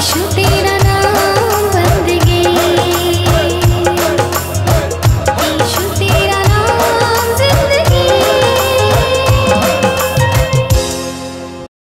shooting.